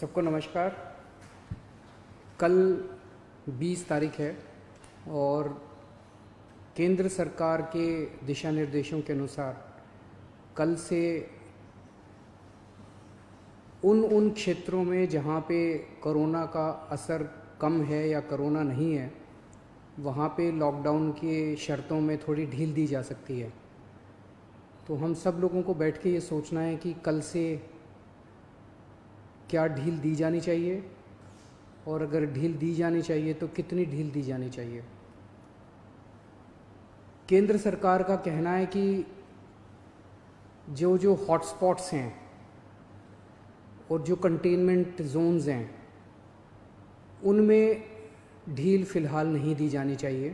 सबको नमस्कार। कल 20 तारीख है और केंद्र सरकार के दिशा निर्देशों के अनुसार कल से उन उन क्षेत्रों में जहाँ पे कोरोना का असर कम है या कोरोना नहीं है, वहाँ पे लॉकडाउन के शर्तों में थोड़ी ढील दी जा सकती है। तो हम सब लोगों को बैठ के ये सोचना है कि कल से क्या ढील दी जानी चाहिए? और अगर ढील दी जानी चाहिए तो कितनी ढील दी जानी चाहिए? केंद्र सरकार का कहना है कि जो जो हॉटस्पॉट्स हैं और जो कंटेनमेंट जोन्स हैं, उनमें ढील फ़िलहाल नहीं दी जानी चाहिए,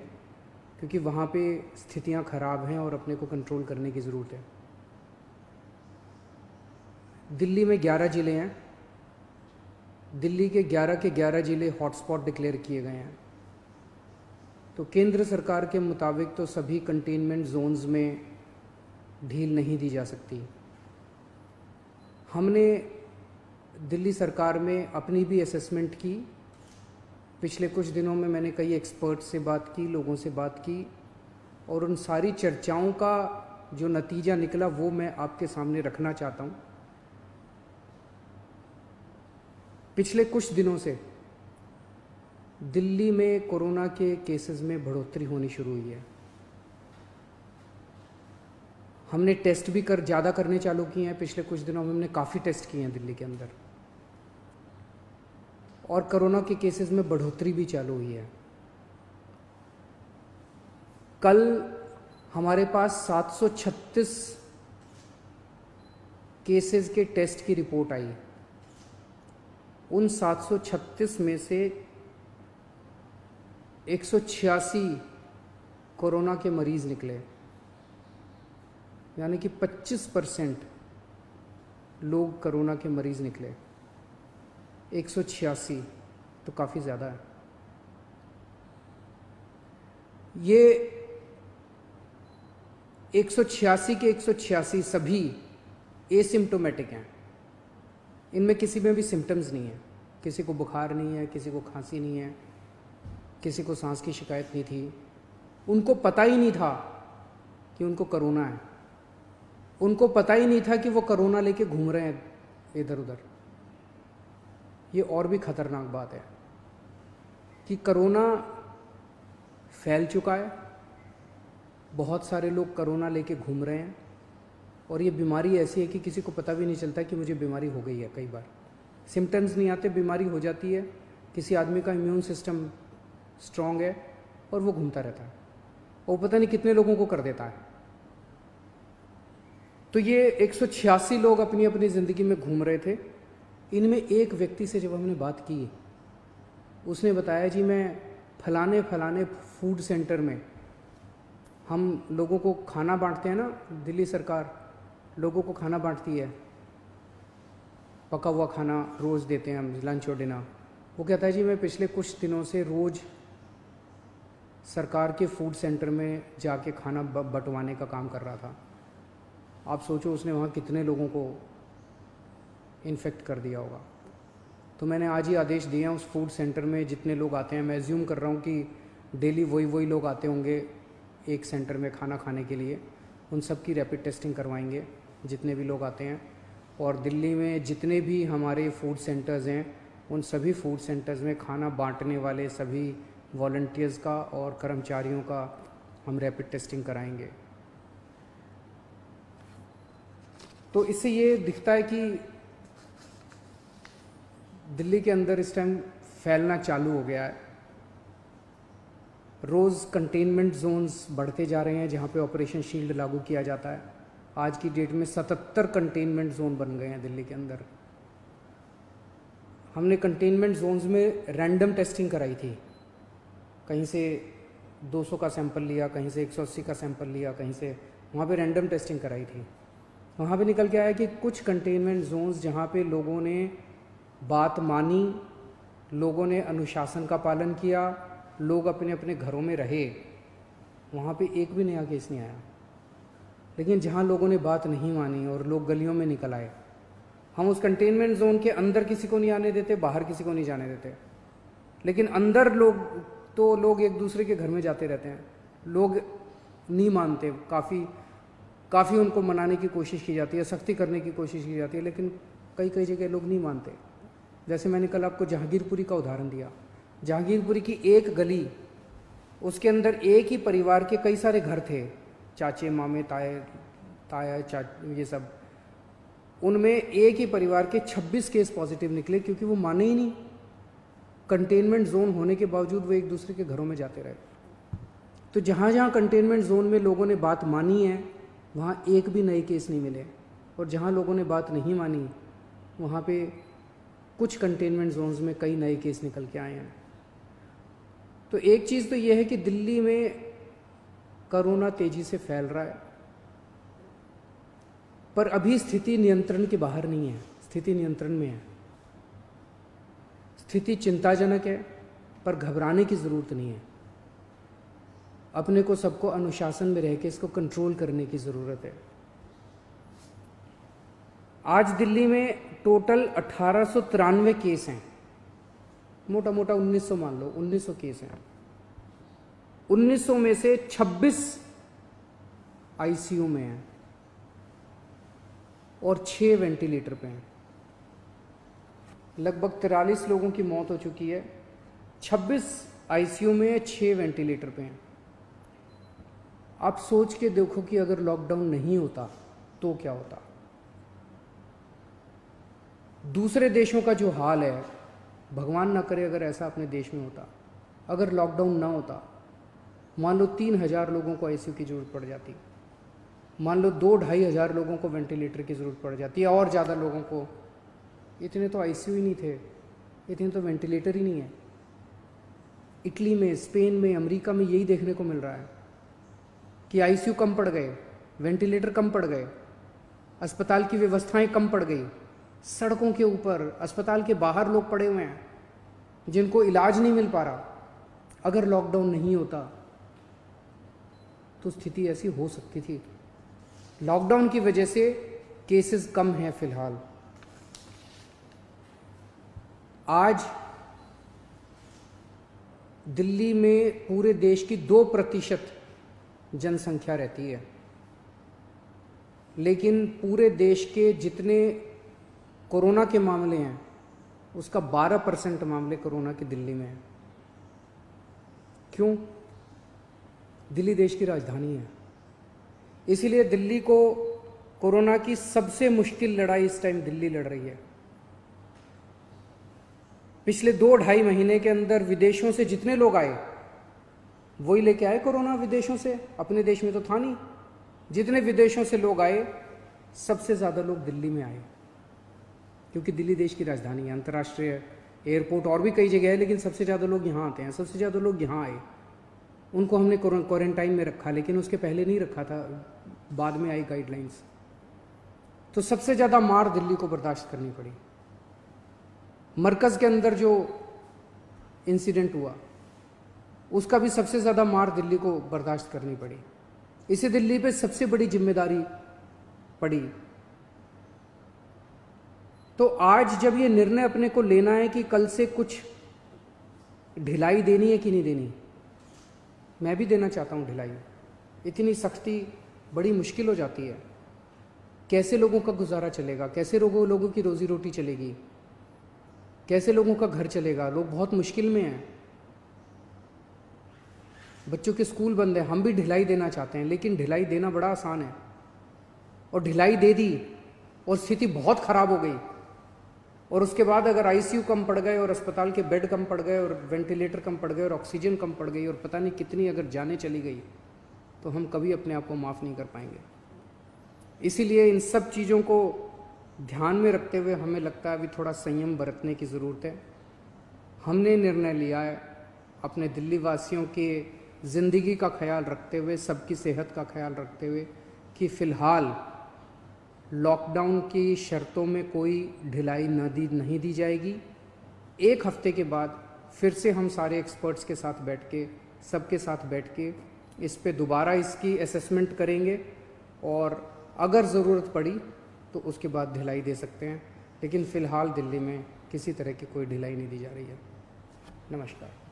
क्योंकि वहाँ पे स्थितियाँ ख़राब हैं और अपने को कंट्रोल करने की ज़रूरत है। दिल्ली में 11 ज़िले हैं। दिल्ली के 11 के 11 ज़िले हॉटस्पॉट डिक्लेयर किए गए हैं। तो केंद्र सरकार के मुताबिक तो सभी कंटेनमेंट जोन्स में ढील नहीं दी जा सकती। हमने दिल्ली सरकार में अपनी भी असेसमेंट की। पिछले कुछ दिनों में मैंने कई एक्सपर्ट से बात की, लोगों से बात की, और उन सारी चर्चाओं का जो नतीजा निकला वो मैं आपके सामने रखना चाहता हूँ। पिछले कुछ दिनों से दिल्ली में कोरोना के केसेस में बढ़ोतरी होनी शुरू हुई है। हमने टेस्ट भी कर, ज़्यादा करने चालू किए हैं पिछले कुछ दिनों में, हमने काफ़ी टेस्ट किए हैं दिल्ली के अंदर। और कोरोना के केसेस में बढ़ोतरी भी चालू हुई है। कल हमारे पास 736 केसेस के टेस्ट की रिपोर्ट आई। उन 736 में से 186 कोरोना के मरीज़ निकले। यानी कि 25 परसेंट लोग कोरोना के मरीज़ निकले। एक सौ छियासी तो काफ़ी ज़्यादा है। ये 186 के 186 सभी एसिम्टोमेटिक हैं। इनमें किसी में भी सिम्टम्स नहीं है। किसी को बुखार नहीं है, किसी को खांसी नहीं है, किसी को सांस की शिकायत नहीं थी। उनको पता ही नहीं था कि उनको करोना है। उनको पता ही नहीं था कि वो करोना लेके घूम रहे हैं इधर उधर ये और भी खतरनाक बात है कि करोना फैल चुका है। बहुत सारे लोग करोना लेके घूम रहे हैं। और ये बीमारी ऐसी है कि किसी को पता भी नहीं चलता कि मुझे बीमारी हो गई है कई बार। सिम्टम्स नहीं आते, बीमारी हो जाती है। किसी आदमी का इम्यून सिस्टम स्ट्रांग है और वो घूमता रहता है। वो पता नहीं कितने लोगों को कर देता है। तो ये एक सौ छियासी लोग अपनी अपनी ज़िंदगी में घूम रहे थे। इनमें एक व्यक्ति से जब हमने बात की, उसने बताया, जी, मैं फलाने फलाने फ़ूड सेंटर में हम लोगों को खाना बांटते हैं ना, दिल्ली सरकार लोगों को खाना बांटती है। पका हुआ खाना रोज़ देते हैं हम लंच और डिनर वो कहता है, जी, मैं पिछले कुछ दिनों से रोज़ सरकार के फ़ूड सेंटर में जाके खाना बंटवाने का काम कर रहा था। आप सोचो, उसने वहाँ कितने लोगों को इन्फेक्ट कर दिया होगा। तो मैंने आज ही आदेश हैं, उस फ़ूड सेंटर में जितने लोग आते हैं, मैं एज्यूम कर रहा हूँ कि डेली वही वही लोग आते होंगे एक सेंटर में खाना खाने के लिए। उन सब की रैपिड टेस्टिंग करवाएँगे। जितने भी लोग आते हैं और दिल्ली में जितने भी हमारे फ़ूड सेंटर्स हैं, उन सभी फ़ूड सेंटर्स में खाना बांटने वाले सभी वॉल्टियर्स का और कर्मचारियों का हम रैपिड टेस्टिंग कराएँगे। तो इससे ये दिखता है कि दिल्ली के अंदर इस टाइम फैलना चालू हो गया है। रोज़ कंटेनमेंट जोन्स बढ़ते जा रहे हैं जहाँ पे ऑपरेशन शील्ड लागू किया जाता है। आज की डेट में सतहत्तर कंटेनमेंट जोन बन गए हैं दिल्ली के अंदर। हमने कंटेनमेंट जोन्स में रैंडम टेस्टिंग कराई थी। कहीं से 200 का सैंपल लिया, कहीं से 180 का सैंपल लिया, कहीं से वहाँ पे रैंडम टेस्टिंग कराई थी। वहाँ पे निकल के आया कि कुछ कंटेनमेंट जोन्स जहाँ पे लोगों ने बात मानी, लोगों ने अनुशासन का पालन किया, लोग अपने अपने घरों में रहे, वहाँ पे एक भी नया केस नहीं आया। लेकिन जहाँ लोगों ने बात नहीं मानी और लोग गलियों में निकल आए, हम उस कंटेनमेंट जोन के अंदर किसी को नहीं आने देते, बाहर किसी को नहीं जाने देते। लेकिन अंदर लोग तो लोग एक दूसरे के घर में जाते रहते हैं। लोग नहीं मानते, काफ़ी काफ़ी उनको मनाने की कोशिश की जाती है, सख्ती करने की कोशिश की जाती है, लेकिन कई कई जगह लोग नहीं मानते। जैसे मैंने कल आपको जहांगीरपुरी का उदाहरण दिया। जहांगीरपुरी की एक गली, उसके अंदर एक ही परिवार के कई सारे घर थे। चाचे, मामे, ताए, ताया, चा, ये सब। उनमें एक ही परिवार के 26 केस पॉजिटिव निकले क्योंकि वो माने ही नहीं। कंटेनमेंट जोन होने के बावजूद वो एक दूसरे के घरों में जाते रहे। तो जहाँ जहाँ कंटेनमेंट जोन में लोगों ने बात मानी है, वहाँ एक भी नए केस नहीं मिले। और जहाँ लोगों ने बात नहीं मानी, वहाँ पे कुछ कंटेनमेंट जोन्स में कई नए केस निकल के आए हैं। तो एक चीज़ तो यह है कि दिल्ली में कोरोना तेज़ी से फैल रहा है। पर अभी स्थिति नियंत्रण के बाहर नहीं है। स्थिति नियंत्रण में है। स्थिति चिंताजनक है, पर घबराने की ज़रूरत नहीं है। अपने को सबको अनुशासन में रह के इसको कंट्रोल करने की ज़रूरत है। आज दिल्ली में टोटल अठारह केस हैं। मोटा मोटा 1900 मान लो 1900 केस हैं। 1900 में से 26 आईसीयू में हैं और 6 वेंटिलेटर पे हैं। लगभग तिरालीस लोगों की मौत हो चुकी है। 26 आईसीयू में छः वेंटिलेटर पे हैं। आप सोच के देखो कि अगर लॉकडाउन नहीं होता तो क्या होता? दूसरे देशों का जो हाल है, भगवान ना करे अगर ऐसा अपने देश में होता। अगर लॉकडाउन ना होता मान लो तीन हज़ार लोगों को आईसीयू की ज़रूरत पड़ जाती। मान लो दो ढाई हज़ार लोगों को वेंटिलेटर की ज़रूरत पड़ जाती है और ज़्यादा लोगों को। इतने तो आईसीयू ही नहीं थे, इतने तो वेंटिलेटर ही नहीं है। इटली में, स्पेन में, अमेरिका में यही देखने को मिल रहा है कि आईसीयू कम पड़ गए, वेंटिलेटर कम पड़ गए, अस्पताल की व्यवस्थाएँ कम पड़ गई, सड़कों के ऊपर, अस्पताल के बाहर लोग पड़े हुए हैं, जिनको इलाज नहीं मिल पा रहा। अगर लॉकडाउन नहीं होता तो स्थिति ऐसी हो सकती थी। लॉकडाउन की वजह से केसेस कम हैं फ़िलहाल। आज दिल्ली में पूरे देश की दो प्रतिशत जनसंख्या रहती है। लेकिन पूरे देश के जितने कोरोना के मामले हैं, उसका 12 परसेंट मामले कोरोना के दिल्ली में हैं। क्यों? दिल्ली देश की राजधानी है। इसीलिए दिल्ली को कोरोना की सबसे मुश्किल लड़ाई इस टाइम दिल्ली लड़ रही है। पिछले दो ढाई महीने के अंदर विदेशों से जितने लोग आए, वही लेके आए कोरोना विदेशों से। अपने देश में तो था नहीं। जितने विदेशों से लोग आए, सबसे ज़्यादा लोग दिल्ली में आए। क्योंकि दिल्ली देश की राजधानी है, अंतर्राष्ट्रीय एयरपोर्ट और भी कई जगह है, लेकिन सबसे ज़्यादा लोग यहाँ आते हैं, सबसे ज़्यादा लोग यहाँ आए। उनको हमने क्वारंटाइन में रखा, लेकिन उसके पहले नहीं रखा था, बाद में आई गाइडलाइंस तो सबसे ज़्यादा मार दिल्ली को बर्दाश्त करनी पड़ी। मरकज़ के अंदर जो इंसिडेंट हुआ, उसका भी सबसे ज़्यादा मार दिल्ली को बर्दाश्त करनी पड़ी। इसे दिल्ली पे सबसे बड़ी ज़िम्मेदारी पड़ी। तो आज जब ये निर्णय अपने को लेना है कि कल से कुछ ढिलाई देनी है कि नहीं देनी मैं भी देना चाहता हूँ ढिलाई। इतनी सख्ती बड़ी मुश्किल हो जाती है। कैसे लोगों का गुजारा चलेगा? कैसे लोगों लोगों की रोजी रोटी चलेगी? कैसे लोगों का घर चलेगा? लोग बहुत मुश्किल में हैं। बच्चों के स्कूल बंद है। हम भी ढिलाई देना चाहते हैं, लेकिन ढिलाई देना बड़ा आसान है। और ढिलाई दे दी, और स्थिति बहुत खराब हो गई। और उसके बाद अगर आईसीयू कम पड़ गए और अस्पताल के बेड कम पड़ गए और वेंटिलेटर कम पड़ गए और ऑक्सीजन कम पड़ गई और पता नहीं कितनी अगर जाने चली गई तो हम कभी अपने आप को माफ़ नहीं कर पाएँगे। इसीलिए इन सब चीज़ों को ध्यान में रखते हुए हमें लगता है अभी थोड़ा संयम बरतने की ज़रूरत है। हमने निर्णय लिया है अपने दिल्ली वासियों के ज़िंदगी का ख्याल रखते हुए, सबकी सेहत का ख्याल रखते हुए कि फ़िलहाल लॉकडाउन की शर्तों में कोई ढिलाई न दी, नहीं दी जाएगी। एक हफ़्ते के बाद फिर से हम सारे एक्सपर्ट्स के साथ बैठ के सबके साथ बैठ के इस पे दोबारा इसकी असेसमेंट करेंगे और अगर ज़रूरत पड़ी तो उसके बाद ढिलाई दे सकते हैं। लेकिन फ़िलहाल दिल्ली में किसी तरह की कोई ढिलाई नहीं दी जा रही है। नमस्कार।